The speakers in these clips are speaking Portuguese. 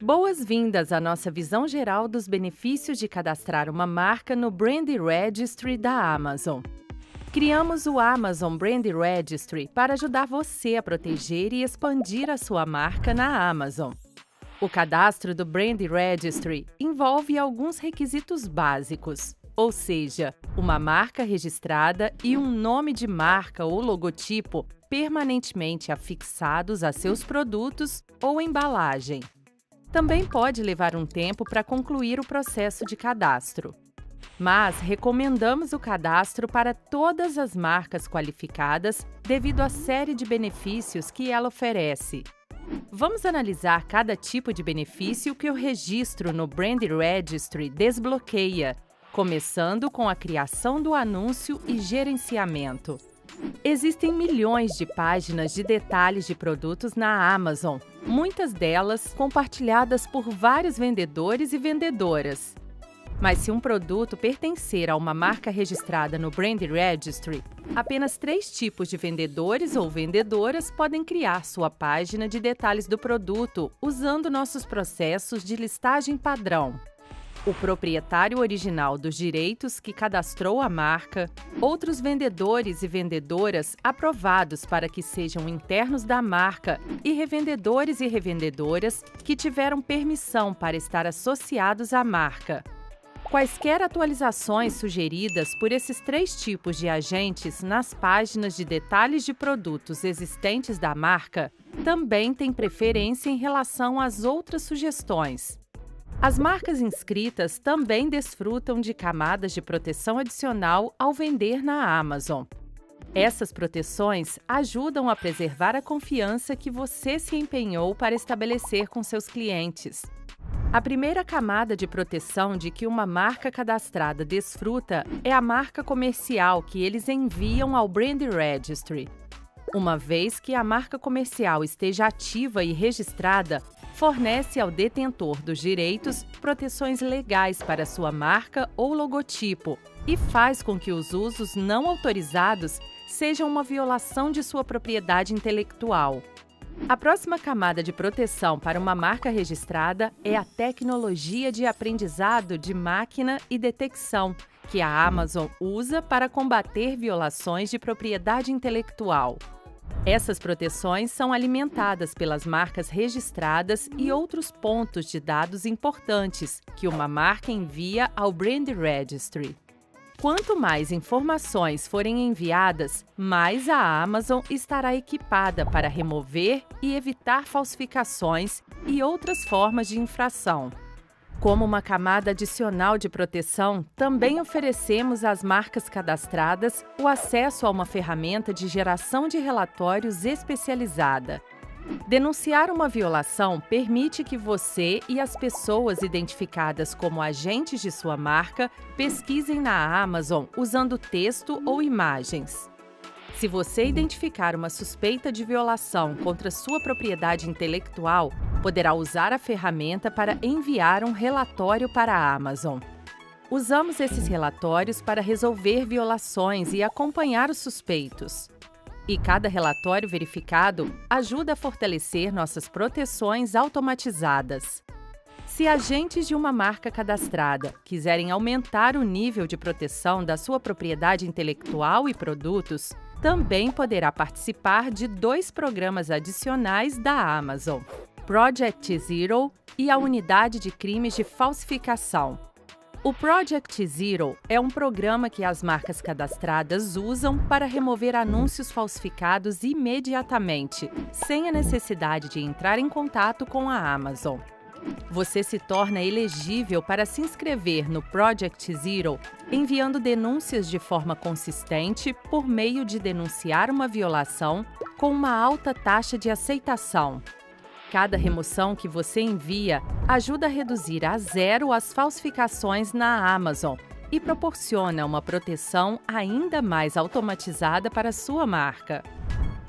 Boas-vindas à nossa visão geral dos benefícios de cadastrar uma marca no Brand Registry da Amazon. Criamos o Amazon Brand Registry para ajudar você a proteger e expandir a sua marca na Amazon. O cadastro do Brand Registry envolve alguns requisitos básicos, ou seja, uma marca registrada e um nome de marca ou logotipo permanentemente afixados a seus produtos ou embalagem. Também pode levar um tempo para concluir o processo de cadastro. Mas recomendamos o cadastro para todas as marcas qualificadas devido à série de benefícios que ela oferece. Vamos analisar cada tipo de benefício que o registro no Brand Registry desbloqueia, começando com a criação do anúncio e gerenciamento. Existem milhões de páginas de detalhes de produtos na Amazon, muitas delas compartilhadas por vários vendedores e vendedoras. Mas se um produto pertencer a uma marca registrada no Brand Registry, apenas três tipos de vendedores ou vendedoras podem criar sua página de detalhes do produto usando nossos processos de listagem padrão o proprietário original dos direitos que cadastrou a marca, outros vendedores e vendedoras aprovados para que sejam internos da marca e revendedores e revendedoras que tiveram permissão para estar associados à marca. Quaisquer atualizações sugeridas por esses três tipos de agentes nas páginas de detalhes de produtos existentes da marca também têm preferência em relação às outras sugestões. As marcas inscritas também desfrutam de camadas de proteção adicional ao vender na Amazon. Essas proteções ajudam a preservar a confiança que você se empenhou para estabelecer com seus clientes. A primeira camada de proteção de que uma marca cadastrada desfruta é a marca comercial que eles enviam ao Brand Registry. Uma vez que a marca comercial esteja ativa e registrada, fornece ao detentor dos direitos proteções legais para sua marca ou logotipo e faz com que os usos não autorizados sejam uma violação de sua propriedade intelectual. A próxima camada de proteção para uma marca registrada é a tecnologia de aprendizado de máquina e detecção, que a Amazon usa para combater violações de propriedade intelectual. Essas proteções são alimentadas pelas marcas registradas e outros pontos de dados importantes que uma marca envia ao Brand Registry. Quanto mais informações forem enviadas, mais a Amazon estará equipada para remover e evitar falsificações e outras formas de infração. Como uma camada adicional de proteção, também oferecemos às marcas cadastradas o acesso a uma ferramenta de geração de relatórios especializada. Denunciar uma violação permite que você e as pessoas identificadas como agentes de sua marca pesquisem na Amazon usando texto ou imagens. Se você identificar uma suspeita de violação contra sua propriedade intelectual, poderá usar a ferramenta para enviar um relatório para a Amazon. Usamos esses relatórios para resolver violações e acompanhar os suspeitos. E cada relatório verificado ajuda a fortalecer nossas proteções automatizadas. Se agentes de uma marca cadastrada quiserem aumentar o nível de proteção da sua propriedade intelectual e produtos, também poderá participar de dois programas adicionais da Amazon. Project Zero e a Unidade de Crimes de Falsificação. O Project Zero é um programa que as marcas cadastradas usam para remover anúncios falsificados imediatamente, sem a necessidade de entrar em contato com a Amazon. Você se torna elegível para se inscrever no Project Zero enviando denúncias de forma consistente por meio de denunciar uma violação com uma alta taxa de aceitação. Cada remoção que você envia ajuda a reduzir a zero as falsificações na Amazon e proporciona uma proteção ainda mais automatizada para sua marca.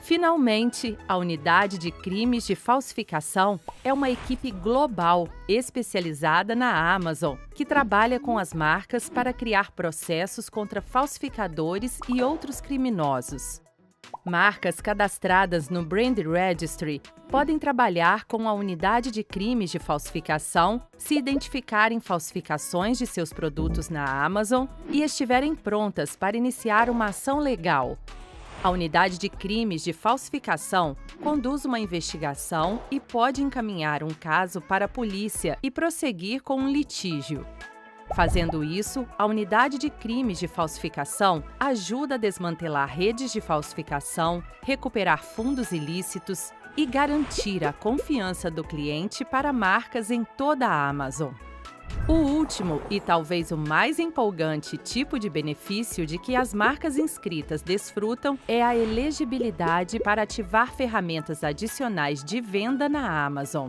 Finalmente, a Unidade de Crimes de Falsificação é uma equipe global especializada na Amazon que trabalha com as marcas para criar processos contra falsificadores e outros criminosos. Marcas cadastradas no Brand Registry podem trabalhar com a unidade de crimes de falsificação se identificarem falsificações de seus produtos na Amazon e estiverem prontas para iniciar uma ação legal. A unidade de crimes de falsificação conduz uma investigação e pode encaminhar um caso para a polícia e prosseguir com um litígio. Fazendo isso, a unidade de crimes de falsificação ajuda a desmantelar redes de falsificação, recuperar fundos ilícitos e garantir a confiança do cliente para marcas em toda a Amazon. O último e talvez o mais empolgante tipo de benefício de que as marcas inscritas desfrutam é a elegibilidade para ativar ferramentas adicionais de venda na Amazon.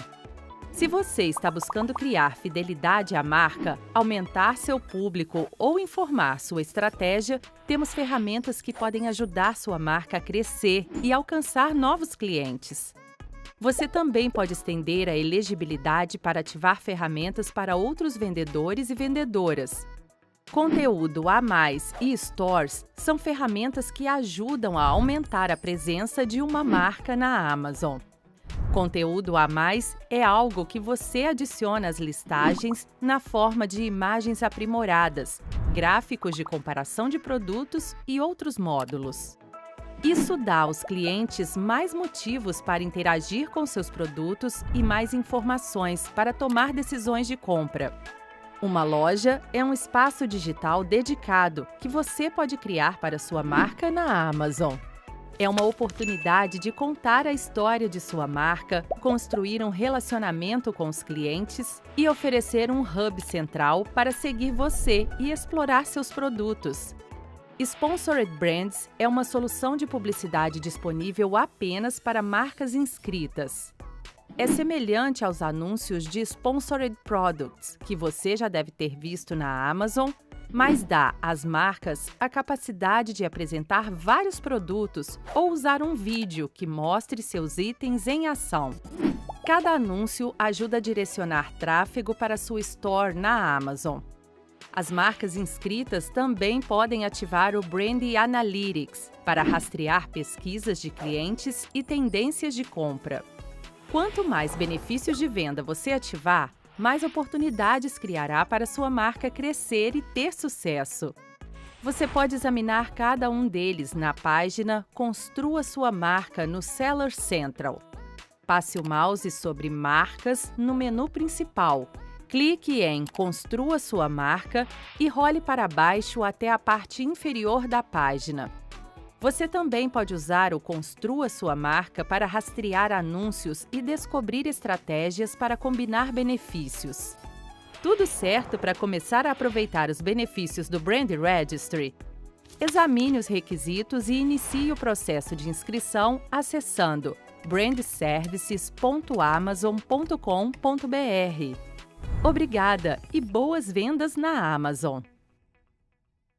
Se você está buscando criar fidelidade à marca, aumentar seu público ou informar sua estratégia, temos ferramentas que podem ajudar sua marca a crescer e alcançar novos clientes. Você também pode estender a elegibilidade para ativar ferramentas para outros vendedores e vendedoras. Conteúdo a mais e stores são ferramentas que ajudam a aumentar a presença de uma marca na Amazon. Conteúdo a mais é algo que você adiciona às listagens na forma de imagens aprimoradas, gráficos de comparação de produtos e outros módulos. Isso dá aos clientes mais motivos para interagir com seus produtos e mais informações para tomar decisões de compra. Uma loja é um espaço digital dedicado que você pode criar para sua marca na Amazon. É uma oportunidade de contar a história de sua marca, construir um relacionamento com os clientes e oferecer um hub central para seguir você e explorar seus produtos. Sponsored Brands é uma solução de publicidade disponível apenas para marcas inscritas. É semelhante aos anúncios de Sponsored Products que você já deve ter visto na Amazon mas dá às marcas a capacidade de apresentar vários produtos ou usar um vídeo que mostre seus itens em ação. Cada anúncio ajuda a direcionar tráfego para sua store na Amazon. As marcas inscritas também podem ativar o Brand Analytics para rastrear pesquisas de clientes e tendências de compra. Quanto mais benefícios de venda você ativar, mais oportunidades criará para sua marca crescer e ter sucesso. Você pode examinar cada um deles na página Construa sua marca no Seller Central. Passe o mouse sobre Marcas no menu principal. Clique em Construa sua marca e role para baixo até a parte inferior da página. Você também pode usar o Construa sua marca para rastrear anúncios e descobrir estratégias para combinar benefícios. Tudo certo para começar a aproveitar os benefícios do Brand Registry? Examine os requisitos e inicie o processo de inscrição acessando brandservices.amazon.com.br. Obrigada e boas vendas na Amazon!